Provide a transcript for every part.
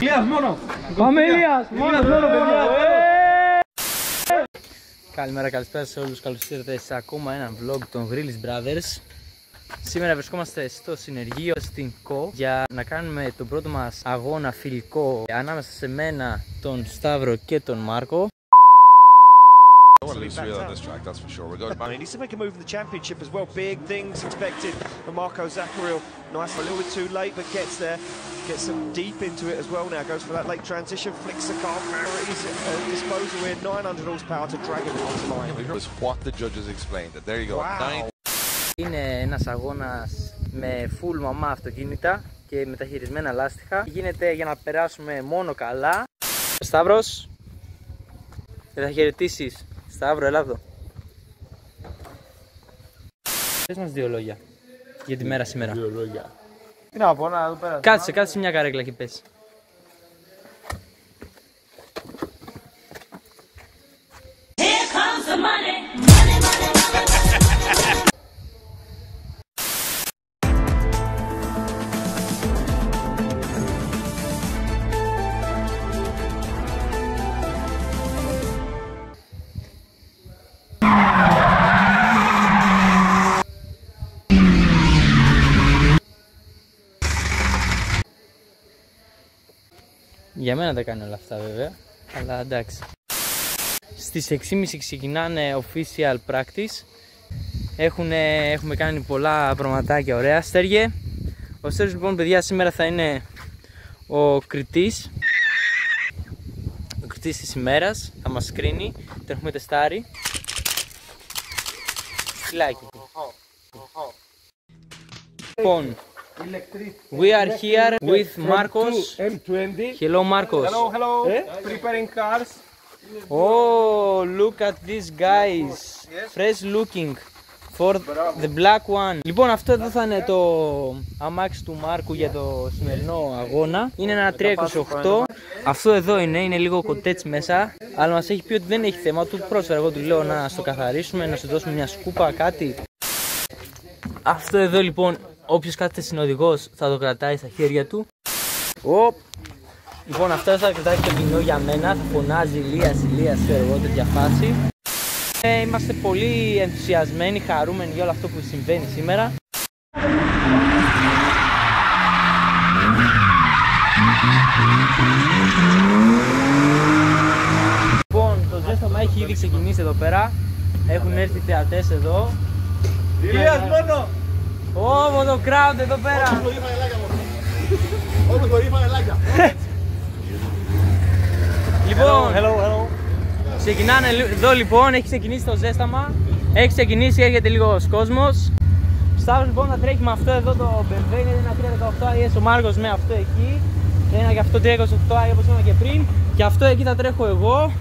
Ηλίας μόνο. Πάμε Ηλίας! Μόνο, μόνο, παιδιά. Καλημέρα, καλησπέρα σε όλους. Καλώς ήρθατε σε ακόμα ένα vlog των Grillis Brothers. Σήμερα βρισκόμαστε στο συνεργείο στην ΚΟ για να κάνουμε τον πρώτο μας αγώνα φιλικό ανάμεσα σε μένα, τον Σταύρο και τον Μάρκο. I want to lose Real on this track, that's for sure. We're going I back. mean, he needs to make a move in the championship as well. Big things expected from Marco Zaccaril. Nice for a little bit too late, but gets there. Gets some deep into it as well now. Goes for that late transition, flicks the car. He's uh, disposal here, 900 horsepower to drag him onto line. Here's what the judges explained. There you go. Wow. Nine Είναι ένας αγώνας με full μαμά αυτοκίνητα και μεταχειρισμένα λάστιχα. Γίνεται για να περάσουμε μόνο καλά. Σταύρος, δεν θα χαιρετήσεις. Σταύρο, έλα εδώ. Πες μας δύο λόγια για τη μέρα σήμερα. Δύο λόγια. Τι να πω, να εδώ πέρα. Κάτσε, κάτσε σε μια καρέκλα και πες. Για μένα τα κάνει όλα αυτά βέβαια, αλλά εντάξει. Στις 6.30 ξεκινάνε official practice. Έχουνε, έχουμε κάνει πολλά πραγματάκια ωραία. Στέργε, ο Στέργος λοιπόν παιδιά σήμερα θα είναι ο κριτής. Ο κριτής της ημέρας, θα μας κρίνει, το έχουμε τεστάρει. Φυλάκι. Λοιπόν, we are here with Marcos. M20. Hello Marcos. Hello, hello. Preparing cars. Oh, look at these guys. Fresh looking for the black one. Λοιπόν, αυτό εδώ θα είναι το αμάξι του Μάρκου για το σημερινό αγώνα. Είναι ένα 328. Αυτό εδώ είναι, είναι λίγο κοτέτσι μέσα. Αλλά μας έχει πει ότι δεν έχει θέμα. Του πρόσφερα, εγώ του λέω να στο καθαρίσουμε, να σου δώσουμε μια σκούπα, κάτι. Αυτό εδώ λοιπόν, όποιος κάθεται συνοδηγός θα το κρατάει στα χέρια του. Οπ. Λοιπόν, αυτό θα κρατάει το κοινό για μένα, θα φωνάζει Ηλίας, Ηλίας, ξέρω εγώ, τέτοια φάση. Ε, είμαστε πολύ ενθουσιασμένοι, χαρούμενοι για όλο αυτό που συμβαίνει σήμερα. Λοιπόν, το ζέσταμα έχει ήδη ξεκινήσει εδώ πέρα. Έχουν έρθει θεατές εδώ. Ηλίας μόνο. Ω, το crowd εδώ πέρα. Όπως το είπα, ελάκια. Λοιπόν, Hello, hello. Ξεκινάνε λι- εδώ λοιπόν, έχει ξεκινήσει το ζέσταμα. Έχει ξεκινήσει, έρχεται λίγο κόσμος. Σταύρος λοιπόν να τρέχει με αυτό εδώ το BMW, είναι ένα 318 IS ο Μάρκος με αυτό εκεί. Ένα και αυτό 328 i όπως είπαμε και πριν. Και αυτό εκεί θα τρέχω εγώ.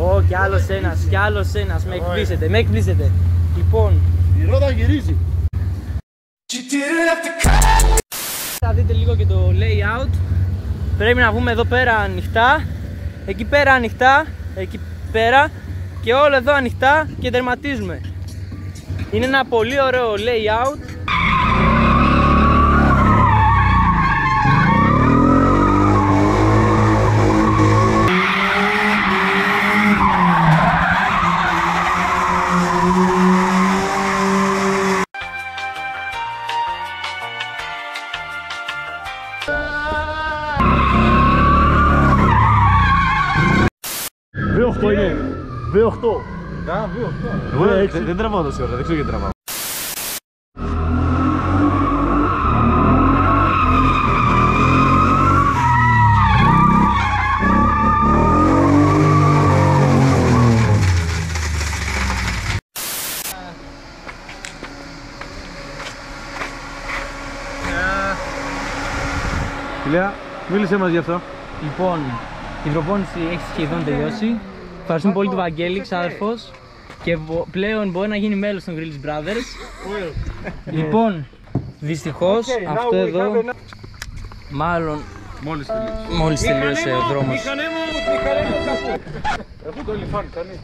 Ω, κι άλλος ένας, κι άλλος ένας, με εκπλήσετε, με εκπλήσετε. Λοιπόν, Η ρόδα γυρίζει. θα δείτε λίγο και το layout. Πρέπει να βγούμε εδώ πέρα ανοιχτά, εκεί πέρα ανοιχτά, εκεί πέρα και όλο εδώ ανοιχτά και τερματίζουμε. Είναι ένα πολύ ωραίο layout. Εγώ δεν, δεν τραβάω τόση ώρα, δεν ξέρω γιατί τραβάω. Φιλέα, μίλησέ μας γι' αυτό. Λοιπόν, η προπόνηση έχει σχεδόν τελειώσει. Ευχαριστούμε πολύ τον Βαγγέλη, ξάδερφος. Και μπο- πλέον μπορεί να γίνει μέλος των Grills Brothers. λοιπόν, δυστυχώς αυτό εδώ, μάλλον Μόλις τελείωσε. Μόλις τελείωσε ο δρόμος.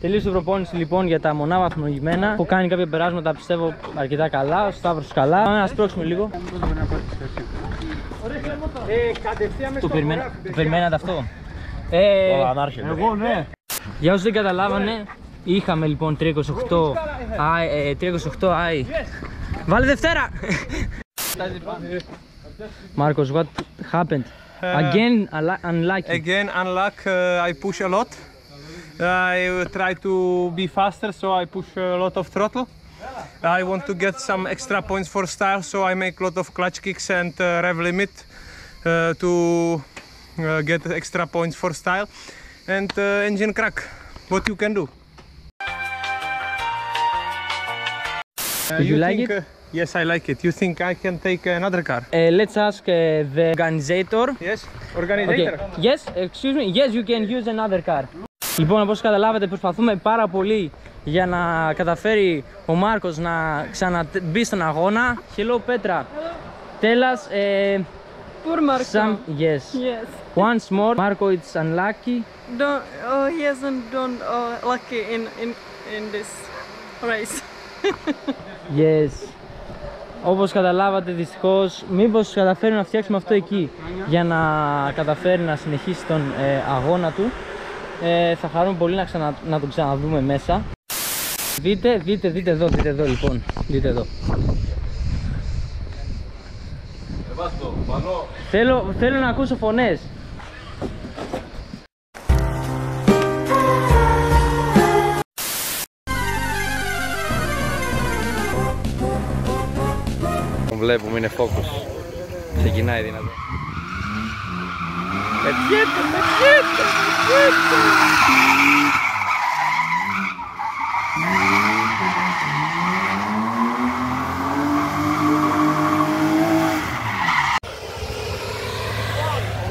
Τελείωσε η προπόνηση λοιπόν για τα μονά βαθμολογημένα. Έχω κάνει κάποια περάσματα πιστεύω αρκετά καλά. Ο Σταύρος καλά. Πάμε να σπρώξουμε λίγο. Το περιμένα- το περιμένατε αυτό; Ε, Εγώ ναι. για όσους δεν καταλάβανε, είχαμε λοιπόν 328 άι, ε, 328 άι. Βάλε Δευτέρα! Μάρκος, what happened? Again, unlu- unlucky. Again, unluck. Uh, I push a lot. I uh, try to be faster, so I push a lot of throttle. I want to get some extra points for style, so I make a lot of clutch kicks and uh, rev limit uh, to uh, get extra points for style. And uh, engine crack. What you can do? Uh, Did you like think, it? uh, yes, I like it. You think I can take another car? Uh, let's ask uh, the organizator. Yes, Okay. organizer. Yes, excuse me. Yes, you can use another car. Λοιπόν, όπως καταλάβατε, προσπαθούμε πάρα πολύ για να καταφέρει ο Μάρκος να ξαναμπεί στον αγώνα. Hello, Petra. Tell us uh, Poor Marco. some... Yes. Yes. Once more, Marco it's unlucky. Don't. Oh, he hasn't done uh, lucky in in in this race. Yes. Όπως καταλάβατε δυστυχώς, μήπως καταφέρει να φτιάξουμε αυτό εκεί για να καταφέρει να συνεχίσει τον ε, αγώνα του. Ε, θα χαρούμε πολύ να, ξανα, να τον ξαναδούμε μέσα. Δείτε, δείτε, δείτε εδώ, δείτε εδώ λοιπόν. Δείτε εδώ. Θέλω, θέλω να ακούσω φωνές. Βλέπουμε, είναι focus. Ξεκινάει δυνατό.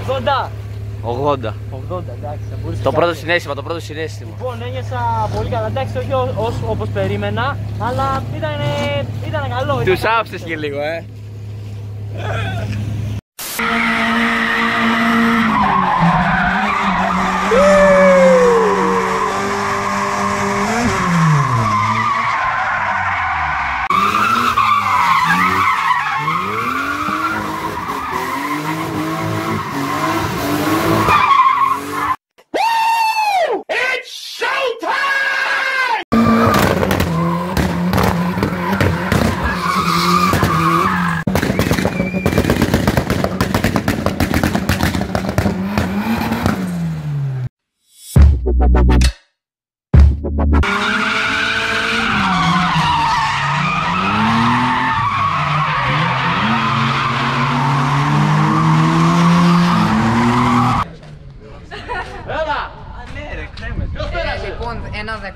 Δόντα! 80. 80, εντάξει, θα μπορείς Το να- πρώτο συνέστημα, το πρώτο συνέστημα. Λοιπόν, ένιωσα πολύ καλά. Εντάξει, όχι ό- ως, όπως περίμενα, αλλά ήταν, ήταν καλό. Τους ήταν- άφησες και λίγο, ε. Ε,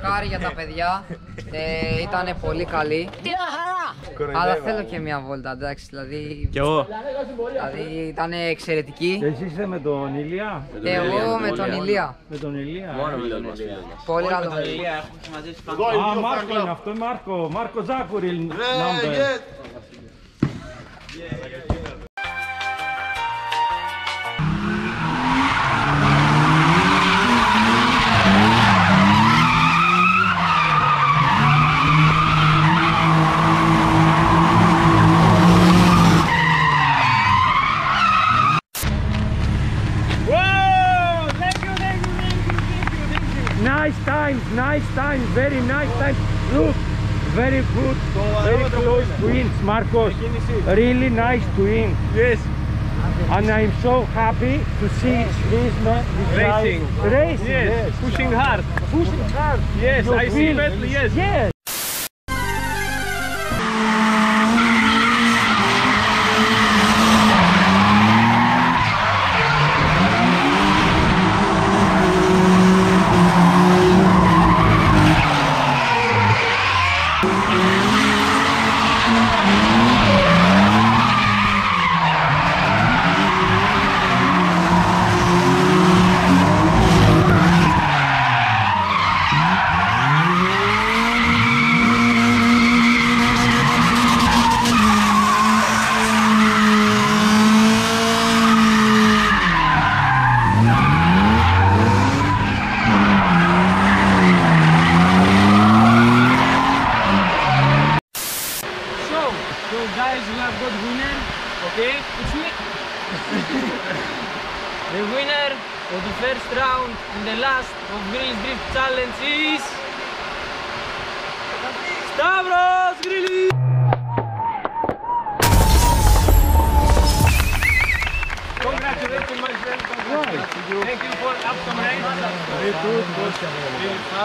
δεκάρι για τα παιδιά. Ε, ήταν πολύ καλή. Αλλά θέλω και μια βόλτα, εντάξει. Δηλαδή, Κι εγώ. δηλαδή ήταν εξαιρετική. Εσύ είσαι με τον Ηλία; Εγώ με τον Ηλία. Με τον Ηλία. Πολύ καλό. Α, Μάρκο είναι αυτό, Μάρκο. Μάρκο Ζάκουριλ. number. Nice times, nice times, very nice times. Look, very good, very close twins, Marcos. Really nice twins. Yes. And I'm so happy to see this man Racing. Racing, Yes, yes. pushing hard. Pushing hard. Yes, You I see Bentley, yes. Yes.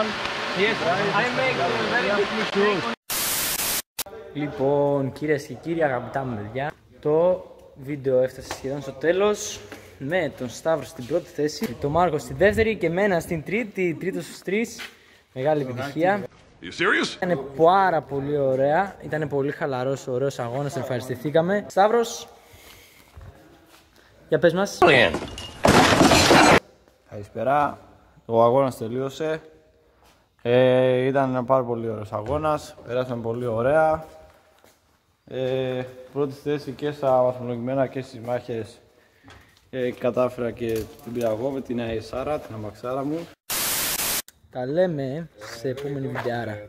Really fun. Yes, I make a very good mistake. Λοιπόν, κυρίες και κύριοι, αγαπητά μου παιδιά, το βίντεο έφτασε σχεδόν στο τέλος με τον Σταύρο στην πρώτη θέση, τον Μάρκο στη δεύτερη και μένα στην τρίτη, τρίτος στους τρεις. Μεγάλη επιτυχία. Ήταν πάρα πολύ ωραία, ήταν πολύ χαλαρός, ωραίος αγώνας, ευχαριστηθήκαμε. Σταύρος, για πες μας. Καλησπέρα. Ο αγώνας τελείωσε. Ε, ήταν ένα πάρα πολύ ωραίος αγώνας. Περάσαμε πολύ ωραία. Ε, πρώτη θέση και στα βαθμολογημένα και στις μάχες ε, κατάφερα και την πήρα εγώ με την Αισάρα, την αμαξάρα μου. Τα λέμε σε επόμενη βιντεάρα.